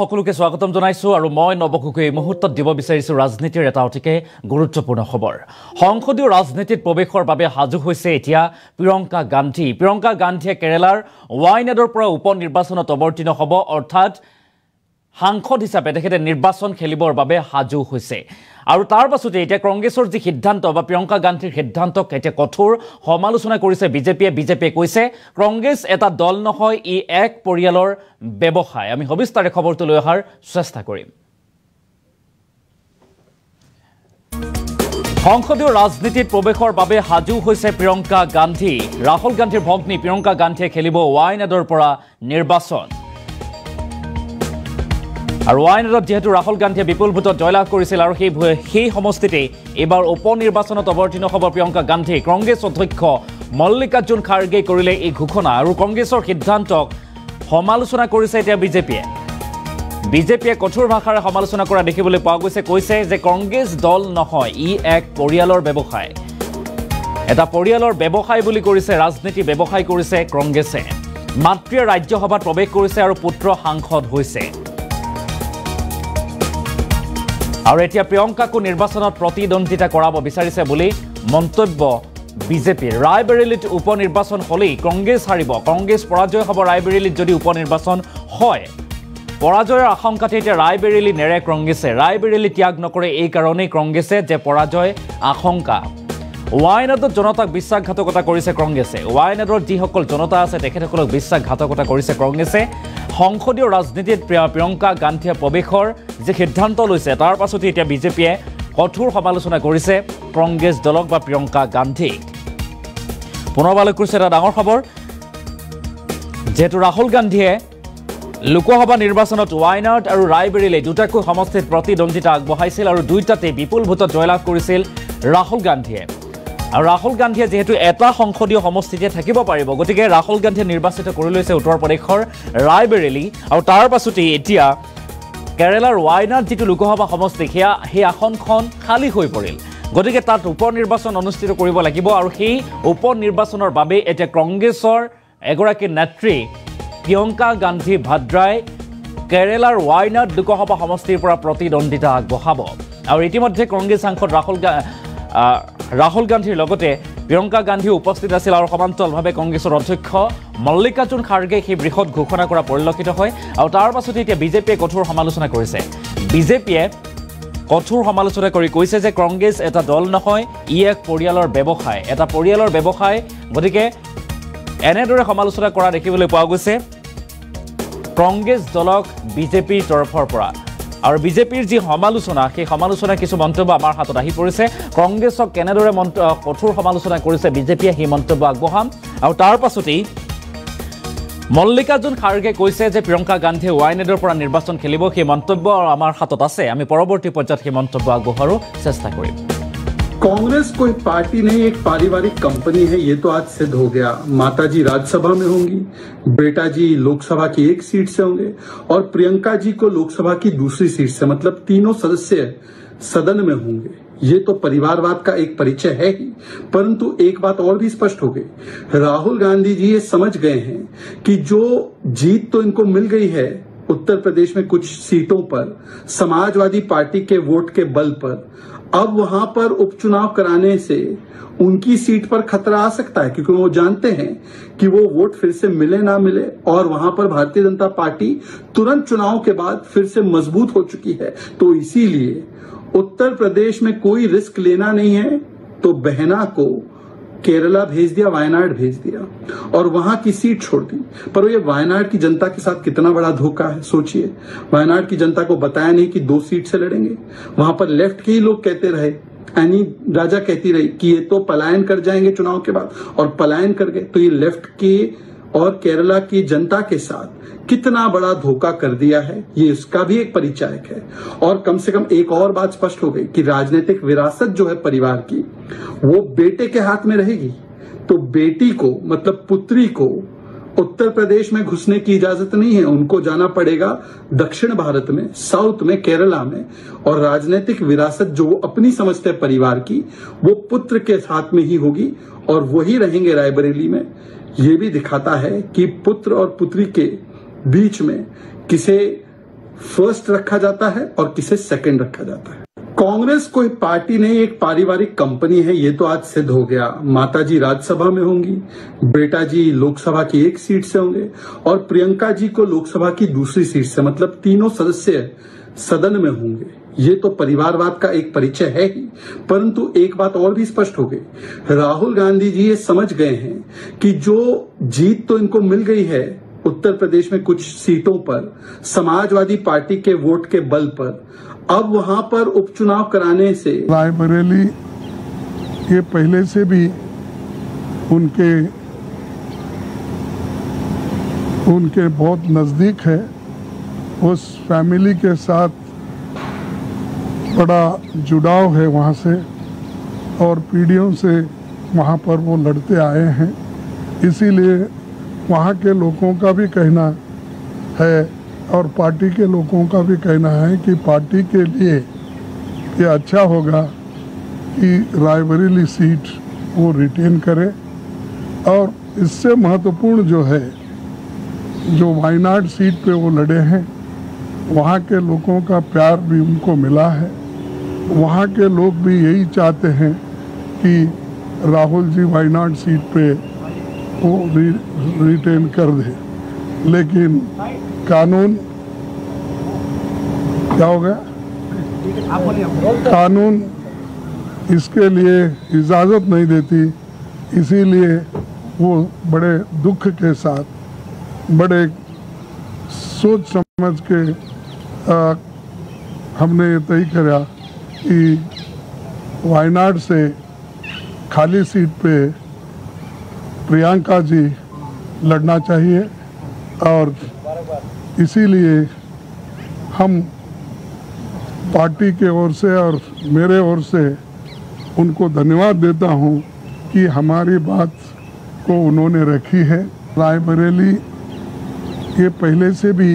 সকলোকে স্বাগতম জনাইছোঁ আৰু মই নৱকুকে এই মুহূৰ্তত দিব বিচাৰিছোঁ ৰাজনীতিৰ এটা অতিকে গুৰুত্বপূৰ্ণ খবৰ। সংসদীয় ৰাজনীতিত প্ৰৱেশৰ বাবে সাজু হৈছে এতিয়া প্ৰিয়ংকা গান্ধী। প্ৰিয়ংকা গান্ধীয়ে কেৰেলাৰ ৱাইনাডৰ পৰা উপ নিৰ্বাচনত অৱতীৰ্ণ হ'ব অৰ্থাৎ সাংসদ হিচাপে তেখেতে নিৰ্বাচন খেলিবৰ বাবে সাজু হৈছে। আৰু তাৰ পাছতে এতিয়া কংগ্ৰেছৰ যি সিদ্ধান্ত বা প্ৰিয়ংকা গান্ধীৰ সিদ্ধান্তক এতিয়া কঠোৰ সমালোচনা কৰিছে বিজেপিয়ে। বিজেপিয়ে কৈছে কংগ্ৰেছ এটা দল নহয় ই এক পৰিয়ালৰ ব্যৱসায়। আমি সবিস্তাৰে খবৰটো লৈ অহাৰ চেষ্টা কৰিম। সংসদীয় ৰাজনীতিত প্ৰৱেশৰ বাবে সাজু হৈছে প্ৰিয়ংকা গান্ধী। ৰাহুল গান্ধীৰ ভগ্নী প্ৰিয়ংকা গান্ধীয়ে খেলিব ৱাইনাডৰ পৰা নিৰ্বাচন। আৰু ৱাইনাডত যিহেতু ৰাহুল গান্ধীয়ে বিপুল ভোটত জয়লাভ কৰিছিল আৰু সেই সেই সমষ্টিতেই এইবাৰ উপ নিৰ্বাচনত অৱতীৰ্ণ হ'ব প্ৰিয়ংকা গান্ধী। কংগ্ৰেছ অধ্যক্ষ মল্লিকাৰ্জুন খাৰ্গে কৰিলে এই ঘোষণা আৰু কংগ্ৰেছৰ সিদ্ধান্তক সমালোচনা কৰিছে এতিয়া বিজেপিয়ে। বিজেপিয়ে কঠোৰ ভাষাৰে সমালোচনা কৰা দেখিবলৈ পোৱা গৈছে কৈছে যে কংগ্ৰেছ দল নহয় ই এক পৰিয়ালৰ ব্যৱসায়। এটা পৰিয়ালৰ ব্যৱসায় বুলি কৰিছে ৰাজনীতি ব্যৱসায় কৰিছে কংগ্ৰেছে। মাতৃয়ে ৰাজ্যসভাত প্ৰৱেশ কৰিছে আৰু পুত্ৰ সাংসদ হৈছে। আৰু এতিয়া প্ৰিয়ংকাকো নিৰ্বাচনত প্ৰতিদ্বন্দ্বিতা কৰাব বিচাৰিছে বুলি মন্তব্য বিজেপিৰ ৰায়বেৰেলীত উপ নিৰ্বাচন হ'লেই কংগ্ৰেছ হাৰিব। কংগ্ৰেছ পৰাজয় হ'ব ৰায়বেৰেলীত যদি উপ নিৰ্বাচন হয়। পৰাজয়ৰ আশংকাতে এতিয়া ৰায়বেৰেলী নেৰে কংগ্ৰেছে। ৰায়বেৰেলী ত্যাগ নকৰে এই কাৰণেই কংগ্ৰেছে যে পৰাজয় আশংকা। ৱাইনাডত জনতাক বিশ্বাসঘাতকতা কৰিছে কংগ্ৰেছে। ৱাইনাডৰ যিসকল জনতা আছে তেখেতসকলক বিশ্বাসঘাতকতা কৰিছে কংগ্ৰেছে। সংসদীয় ৰাজনীতিত প্ৰিয়ংকা গান্ধীয়ে প্ৰৱেশৰ যি সিদ্ধান্ত লৈছে তাৰ পাছতে এতিয়া বিজেপিয়ে কঠোৰ সমালোচনা কৰিছে কংগ্ৰেছ দলক বা প্ৰিয়ংকা গান্ধীক। পুনৰবালৈ কৰিছে এটা ডাঙৰ খবৰ। যিহেতু ৰাহুল গান্ধীয়ে লোকসভা নিৰ্বাচনত ৱাইনাড আৰু ৰায়বেৰেলী দুটাকৈ সমষ্টিত প্ৰতিদ্বন্দ্বিতা আগবঢ়াইছিল আৰু দুয়োটাতেই বিপুল ভোটত জয়লাভ কৰিছিল ৰাহুল গান্ধীয়ে। আৰু ৰাহুল গান্ধীয়ে যিহেতু এটা সংসদীয় সমষ্টিতে থাকিব পাৰিব গতিকে ৰাহুল গান্ধীয়ে নিৰ্বাচিত কৰি লৈছে উত্তৰ প্ৰদেশৰ ৰায়বেৰেলী আৰু তাৰ পাছতেই এতিয়া কেৰেলাৰ ৱাইনাড যিটো লোকসভা সমষ্টি সেয়া সেই আসনখন খালী হৈ পৰিল। গতিকে তাত উপ নিৰ্বাচন অনুষ্ঠিত কৰিব লাগিব আৰু সেই উপ নিৰ্বাচনৰ বাবে এতিয়া কংগ্ৰেছৰ এগৰাকী নেত্ৰী প্ৰিয়ংকা গান্ধী ভাদ্ৰাই কেৰেলাৰ ৱাইনাড লোকসভা সমষ্টিৰ পৰা প্ৰতিদ্বন্দ্বিতা আগবঢ়াব। আৰু ইতিমধ্যে কংগ্ৰেছ সাংসদ ৰাহুল ৰাহুল গান্ধীৰ লগতে প্ৰিয়ংকা গান্ধীও উপস্থিত আছিল আৰু সমান্তৰালভাৱে কংগ্ৰেছৰ অধ্যক্ষ মল্লিকাৰ্জুন খাৰ্গে সেই বৃহৎ ঘোষণা কৰা পৰিলক্ষিত হয় আৰু তাৰ পাছতে এতিয়া বিজেপিয়ে কঠোৰ সমালোচনা কৰিছে। বিজেপিয়ে কঠোৰ সমালোচনা কৰি কৈছে যে কংগ্ৰেছ এটা দল নহয় ই এক পৰিয়ালৰ ব্যৱসায়। এটা পৰিয়ালৰ ব্যৱসায় গতিকে এনেদৰে সমালোচনা কৰা দেখিবলৈ পোৱা গৈছে। কংগ্ৰেছ দলক বিজেপিৰ তৰফৰ পৰা। আৰু বিজেপিৰ যি সমালোচনা সেই সমালোচনা কিছু মন্তব্য আমাৰ হাতত আহি পৰিছে। কংগ্ৰেছক কেনেদৰে কঠোৰ সমালোচনা কৰিছে বিজেপিয়ে সেই মন্তব্য আগবঢ়াম। আৰু তাৰ পাছতেই মল্লিকাৰ্জুন খাৰ্গে কৈছে যে প্ৰিয়ংকা গান্ধীয়ে ৱাইনেডৰ পৰা নিৰ্বাচন খেলিব সেই মন্তব্য আমাৰ হাতত আছে। আমি পৰৱৰ্তী পৰ্যায়ত সেই মন্তব্য আগবঢ়োৱাৰো চেষ্টা কৰিম। कांग्रेस कोई पार्टी नहीं, एक पारिवारिक कंपनी है, ये तो आज सिद्ध हो गया। माता जी राज्यसभा में होंगी बेटा जी लोकसभा की एक सीट से होंगे, और प्रियंका जी को लोकसभा की दूसरी सीट से मतलब तीनों सदस्य सदन में होंगे। ये तो परिवारवाद का एक परिचय है ही। परंतु एक बात और भी स्पष्ट हो गई। राहुल गांधी जी ये समझ गए हैं कि जो जीत तो इनको मिल गई है उत्तर प्रदेश में कुछ सीटों पर, समाजवादी पार्टी के वोट के बल पर अब वहाँ पर उपचुनाव कराने से उनकी सीट पर खतरा आ सकता है, क्योंकि वो जानते हैं कि वो वोट फिर से मिले ना मिले, और वहाँ पर भारतीय जनता पार्टी तुरंत चुनाव के बाद फिर से मज़बूत हो चुकी है। तो इसीलिए उत्तर प्रदेश में कोई रिस्क लेना नहीं है तो बहना को केरला भेज दिया, वायनाड भेज दिया, और वहाँ की सीट छोड़ दी। पर ये वायनाड की जनता के साथ कितना बड़ा धोखा है, सोचिए। वायनाड की जनता को बताया नहीं कि दो सीट से लड़ेंगे। वहाँ पर लेफ़्ट के ही लोग कहते रहे एनी राजा कहती रही कि ये तो पलायन कर जाएँगे चुनाव के बाद, और पलायन कर गए। तो ये लेफ़्ट के और केरला की जनता के साथ कितना बड़ा धोखा कर दिया है, ये इसका भी एक परिचायक है। और कम से कम एक और बात स्पष्ट हो गई कि राजनीतिक विरासत जो है परिवार की, वो बेटे के हाथ में रहेगी। तो बेटी को मतलब पुत्री को उत्तर प्रदेश में घुसने की इजाज़त नहीं है, उनको जाना पड़ेगा दक्षिण भारत में, साउथ में, केरला में। और राजनीतिक विरासत जो वो अपनी समझते हैं परिवार की, वो पुत्र के साथ में ही होगी और वही रहेंगे रायबरेली में। ये भी दिखाता है कि पुत्र और पुत्री के बीच में किसे फ़र्स्ट रखा जाता है और किसे सेकंड रखा जाता है। कांग्रेस कोई पार्टी नहीं, एक पारिवारिक कंपनी है, ये तो आज सिद्ध हो गया। माता जी राज्यसभा में होंगी बेटा जी लोकसभा की एक सीट से होंगे और प्रियंका जी को लोकसभा की दूसरी सीट से मतलब तीनों सदस्य सदन में होंगे। ये तो परिवारवाद का एक परिचय है ही। परंतु एक बात और भी स्पष्ट हो गई। राहुल गांधी जी ये समझ गए हैं कि जो जीत तो इनको मिल गई है उत्तर प्रदेश में कुछ सीटों पर समाजवादी पार्टी के वोट के बल पर। अब वहाँ पर उपचुनाव कराने से रायबरेली, ये पहले से भी उनके उनके बहुत नज़दीक है। उस फैमिली के साथ बड़ा जुड़ाव है वहाँ से और पीढ़ियों से वहाँ पर वो लड़ते आए हैं। इसीलिए वहाँ के लोगों का भी कहना है और पार्टी के लोगों का भी कहना है कि पार्टी के लिए ये अच्छा होगा कि रायबरेली सीट वो रिटेन करे। और इससे महत्वपूर्ण जो है, जो वायनाड सीट पे वो लड़े हैं, वहाँ के लोगों का प्यार भी उनको मिला है। वहाँ के लोग भी यही चाहते हैं कि राहुल जी वायनाड सीट पे वो रि, रिटेन कर दे। लेकिन कानून क्या हो गया? कानून इसके लिए इजाज़त नहीं देती इसीलिए वो बड़े दुख के साथ बड़े सोच समझ के आ, हमने ये तय करा कि वायनाड से खाली सीट पे प्रियंका जी लड़ना चाहिए और इसीलिए हम पार्टी के ओर से और मेरे ओर से उनको धन्यवाद देता हूँ कि हमारी बात को उन्होंने रखी है। रायबरेली ये पहले से भी